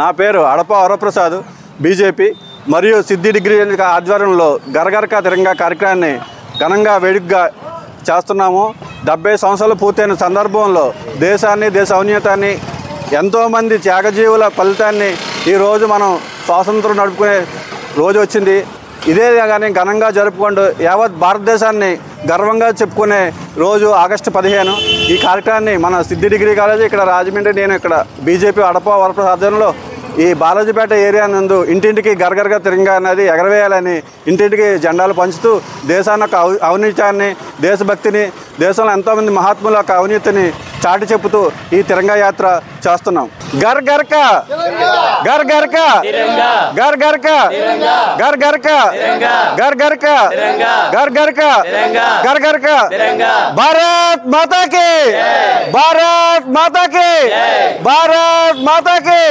నా పేరు అడప వరప్రసాద్ బీజేపీ మరియు సిద్ధి డిగ్రీ ఆధ్వర్యంలో గరగరక తిరంగా కార్యక్రమాన్ని ఘనంగా వేడుకగా చేస్తున్నాము. డెబ్బై సంవత్సరాలు పూర్తయిన సందర్భంలో దేశాన్ని దేశ ఔన్నతాన్ని ఎంతోమంది త్యాగజీవుల ఫలితాన్ని ఈరోజు మనం స్వాతంత్రం నడుపుకునే రోజు వచ్చింది. ఇదే కానీ ఘనంగా జరుపుకుంటూ యావత్ భారతదేశాన్ని గర్వంగా చెప్పుకునే రోజు ఆగస్టు పదిహేను. ఈ కార్యక్రమాన్ని మన సిద్ధి డిగ్రీ కాలేజీ ఇక్కడ రాజమండ్రి నేను ఇక్కడ బీజేపీ అడప వరప్రసాద్ ఈ బాలాజీపేట ఏరియా నందు ఇంటింటికి గరగరగా తిరంగా అనేది ఎగరవేయాలని ఇంటింటికి జెండాలు పంచుతూ దేశాన్ని యొక్క అవి దేశభక్తిని దేశంలో ఎంతోమంది మహాత్ముల యొక్క అవినీతిని చాటి చెప్పుతూ ఈ తిరంగా యాత్ర చేస్తున్నాం. గర్ గర్క గర్ గర్క గర్ గర్క గర్ గర్క గర్ గర్క గర్ గర్క గర్ గర్క భారత్ మాతాకి! భారత్ మాతాకి! భారత్ మాతాకి!